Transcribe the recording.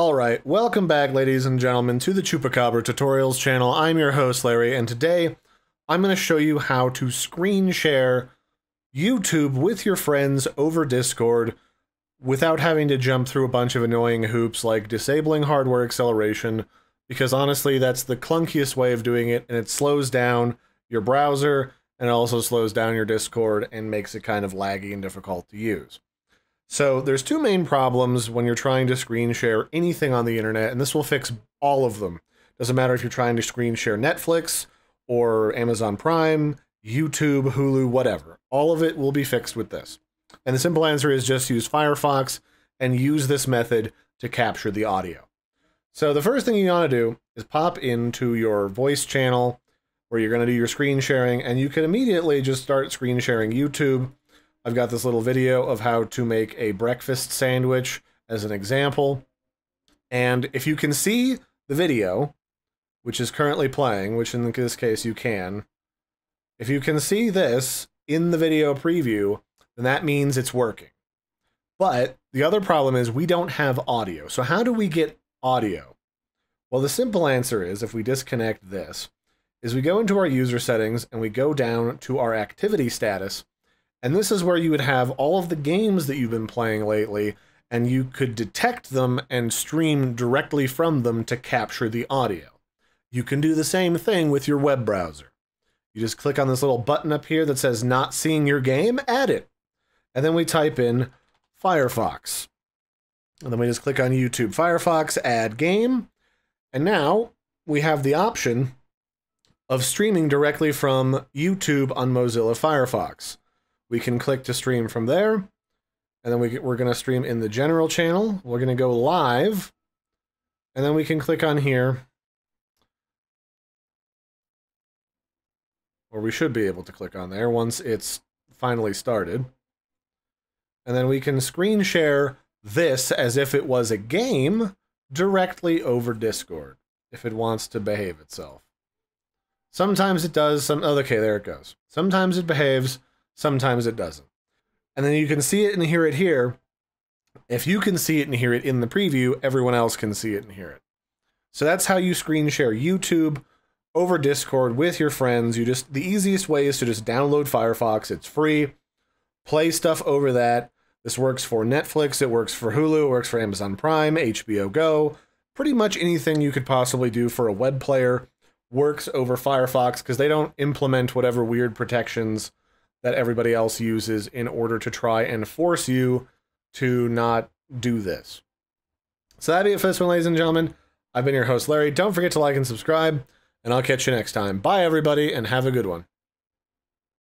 Alright, welcome back, ladies and gentlemen, to the Chupacabra Tutorials channel. I'm your host, Larry, and today I'm going to show you how to screen share YouTube with your friends over Discord without having to jump through a bunch of annoying hoops like disabling hardware acceleration, because honestly, that's the clunkiest way of doing it, and it slows down your browser, and it also slows down your Discord and makes it kind of laggy and difficult to use. So there's two main problems when you're trying to screen share anything on the internet, and this will fix all of them. Doesn't matter if you're trying to screen share Netflix or Amazon Prime, YouTube, Hulu, whatever. All of it will be fixed with this. And the simple answer is just use Firefox and use this method to capture the audio. So the first thing you want to do is pop into your voice channel where you're going to do your screen sharing, and you can immediately just start screen sharing YouTube I've got this little video of how to make a breakfast sandwich as an example. And if you can see the video, which is currently playing, which in this case you can, if you can see this in the video preview, then that means it's working. But the other problem is we don't have audio. So how do we get audio? Well, the simple answer is if we disconnect this, is we go into our user settings and we go down to our activity status and this is where you would have all of the games that you've been playing lately, and you could detect them and stream directly from them to capture the audio. You can do the same thing with your web browser. You just click on this little button up here that says not seeing your game, add it. And then we type in Firefox. And then we just click on YouTube Firefox, add game. And now we have the option of streaming directly from YouTube on Mozilla Firefox. We can click to stream from there. And then we, we're going to stream in the general channel. We're going to go live. And then we can click on here. Or we should be able to click on there once it's finally started. And then we can screen share this as if it was a game directly over Discord if it wants to behave itself. Sometimes it does, some okay, there it goes. Sometimes it behaves, Sometimes it doesn't. And then you can see it and hear it here. If you can see it and hear it in the preview, everyone else can see it and hear it. So that's how you screen share YouTube over Discord with your friends. You just the easiest way is to just download Firefox. It's free. Play stuff over that. This works for Netflix, it works for Hulu, it works for Amazon Prime, HBO Go. Pretty much anything you could possibly do for a web player works over Firefox because they don't implement whatever weird protections that everybody else uses in order to try and force you to not do this. So that'd be it for this one, ladies and gentlemen. I've been your host, Larry. Don't forget to like and subscribe, and I'll catch you next time. Bye, everybody, and have a good one.